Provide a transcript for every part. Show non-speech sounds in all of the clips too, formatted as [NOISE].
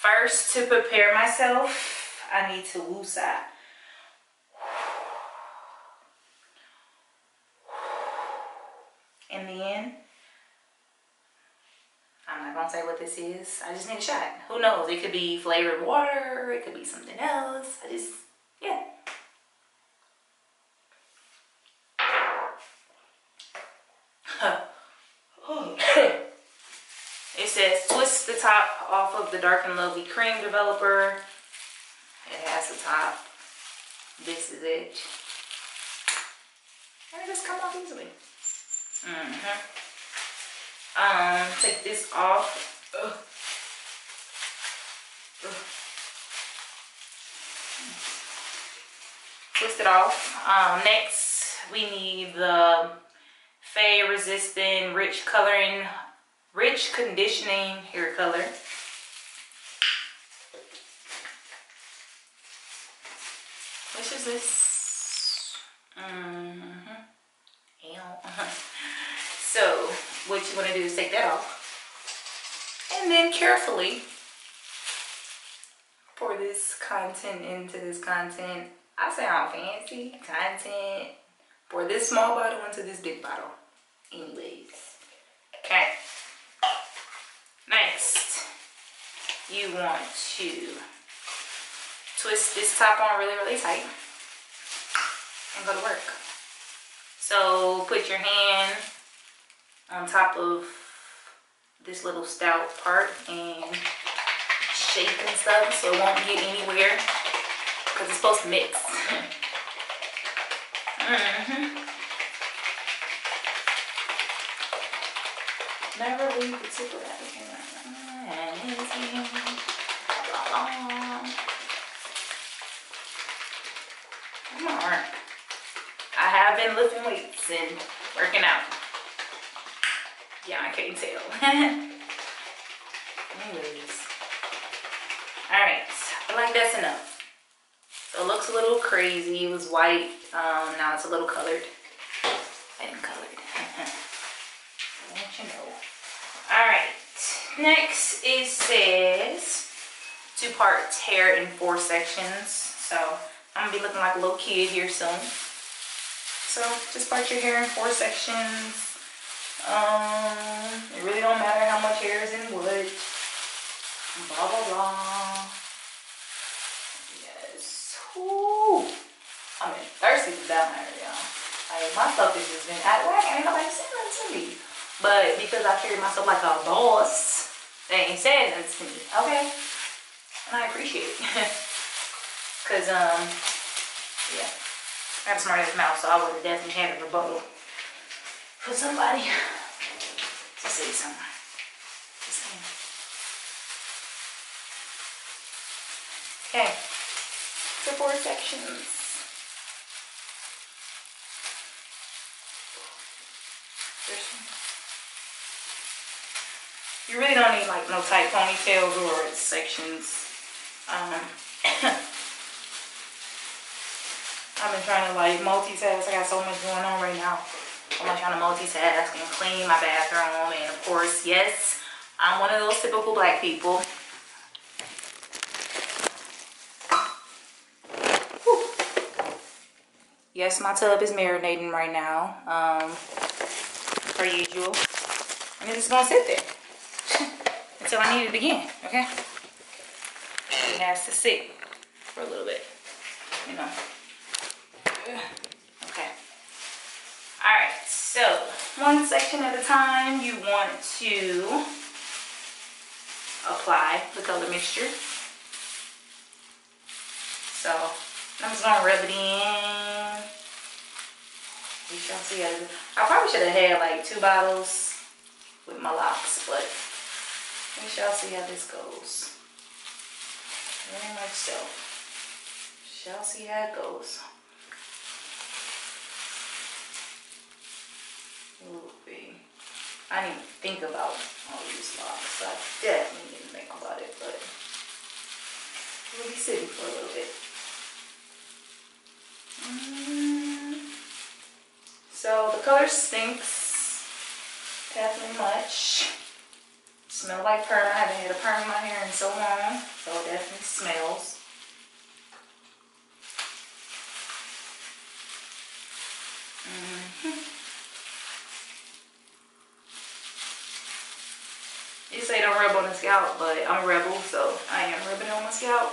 First, to prepare myself, I need to woosah. And then, I'm not gonna say what this is. I just need a shot. Who knows? It could be flavored water. It could be something else. I just, yeah. it says twist the top off of the Dark and Lovely Cream Developer. It has the top. This is it. And it just come off easily. Mm -hmm. Um, take this off. Ugh. Ugh. Twist it off. Um, next, we need the Fade Resistant Rich Coloring, Rich Conditioning Hair Color. Which is this? Mm -hmm. [LAUGHS] so, what you want to do is take that off. And then carefully pour this content into this content. I sound fancy. Content. Pour this small bottle into this big bottle. Anyways. Okay. Next, you want to twist this top on really, really tight and go to work. So put your hand on top of this little stout part and shake and stuff so it won't get anywhere because it's supposed to mix. [LAUGHS] mm -hmm. Never leave the tip of that Come on. I have been lifting weights and working out. Yeah, I can't tell. [LAUGHS] Anyways. Alright, I like that's enough. So it looks a little crazy. It was white. Um, now it's a little colored. And colored. Know. Alright. Next it says two parts hair in four sections. So I'm gonna be looking like a little kid here soon. So just part your hair in four sections. Um, it really don't matter how much hair is in what. Blah, blah, blah. Yes. Ooh. I'm thirsty for that matter, y'all. Like, my stuff has been of whack. Ain't nobody saying nothing to me. But because I carry myself like a boss, they ain't saying nothing to me, okay? And I appreciate it. [LAUGHS] Because, um, yeah. I'm smart ass mouth, so I would have definitely had a rebuttal for somebody [LAUGHS] to say something. Okay. Four sections. You really don't need like no tight ponytails or sections. Um, [COUGHS] I've been trying to like multitask. I got so much going on right now. I'm trying to multitask and clean my bathroom. And of course, yes, I'm one of those typical black people. Yes, my tub is marinating right now, um, per usual. And it's just gonna sit there until I need it again, okay? It has to sit for a little bit, you know. Okay. All right, so one section at a time, you want to apply the color mixture. So I'm just gonna rub it in. You shall see. I probably should have had like two bottles with my locs, but we shall see how this goes. Very much so. Shall see how it goes. I didn't even think about all these locs. I definitely didn't think about it, but we'll be sitting for a little bit. Mm. So the color stinks definitely much. Smell like perm. I haven't had a perm in my hair in so long, so it definitely smells. Mm -hmm. [LAUGHS] You say don't rub on the scalp, but I'm a rebel, so I am rubbing on my scalp.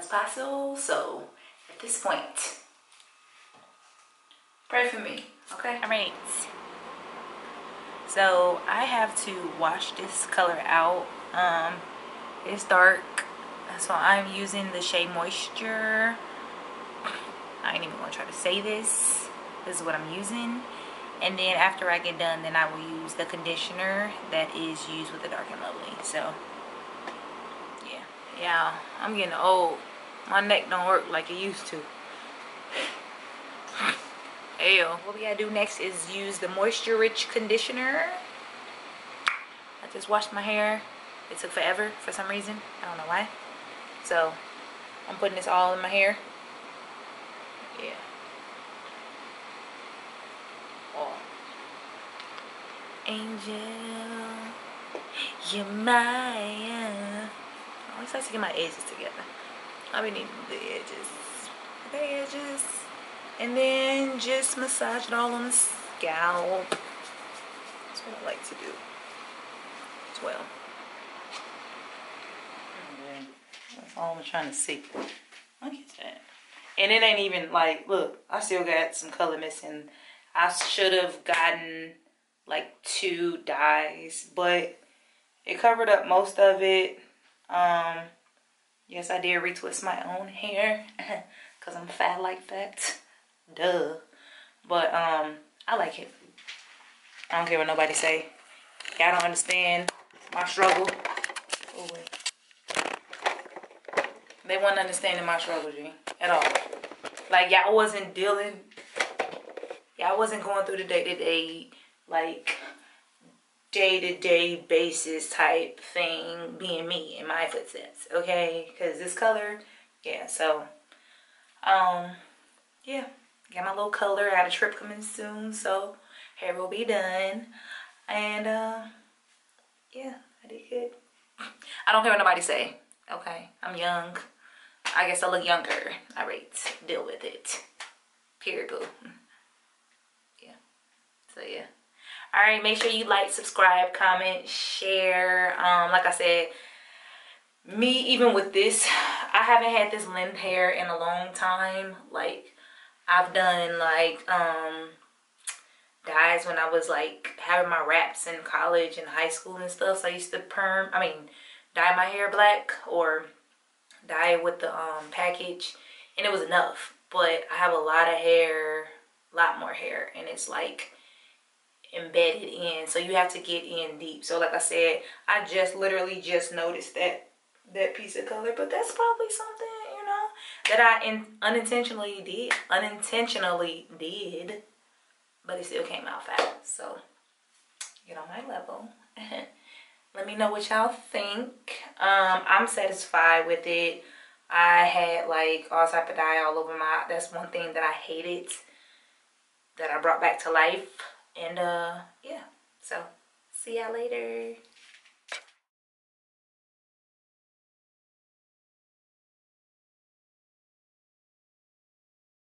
As possible. So at this point, pray for me, okay? All right. So I have to wash this color out. Um, it's dark, so I'm using the Shea Moisture. I ain't even gonna try to say this. This is what I'm using. And then after I get done, then I will use the conditioner that is used with the Dark and Lovely. So yeah, Yeah, I'm getting old. My neck don't work like it used to. Ew. What we gotta do next is use the moisture rich conditioner. I just washed my hair. It took forever for some reason. I don't know why. So I'm putting this all in my hair. Yeah. Oh. Angel, you're my I always have to get my edges together. Be needing the edges. The edges. And then just massage it all on the scalp. That's what I like to do as well. That's all I'm trying to see. Look at that. And it ain't even like, look, I still got some color missing. I should have gotten like two dyes, but it covered up most of it. Um, yes, I did retwist my own hair [LAUGHS] because I'm fat like that. Duh. But um, I like it. I don't care what nobody say. Y'all don't understand my struggle. Ooh, they weren't understanding my struggle, G, at all. Like y'all wasn't dealing, y'all wasn't going through the day-to-day, -day, like day-to-day -day basis type thing being me in my footsteps okay because this color yeah so um yeah got my little color i got a trip coming soon so hair will be done and uh yeah i did good [LAUGHS] i don't care what nobody say okay i'm young I guess I look younger. I rate. Deal with it. Period. Boo. [LAUGHS] Yeah. So yeah. All right. Make sure you like, subscribe, comment, share. Um, like I said, me even with this, I haven't had this length hair in a long time. Like I've done like um dyes when I was like having my wraps in college and high school and stuff. So I used to perm. I mean, dye my hair black or dye it with the um, package and it was enough but I have a lot of hair a lot more hair and it's like embedded in so you have to get in deep. So like I said I just literally just noticed that that piece of color but that's probably something you know that I in, unintentionally did unintentionally did but it still came out fast. So get on my level. [LAUGHS] Let me know what y'all think. Um i'm satisfied with it. I had like all type of dye all over my that's one thing that i hated that i brought back to life and uh yeah. So see y'all later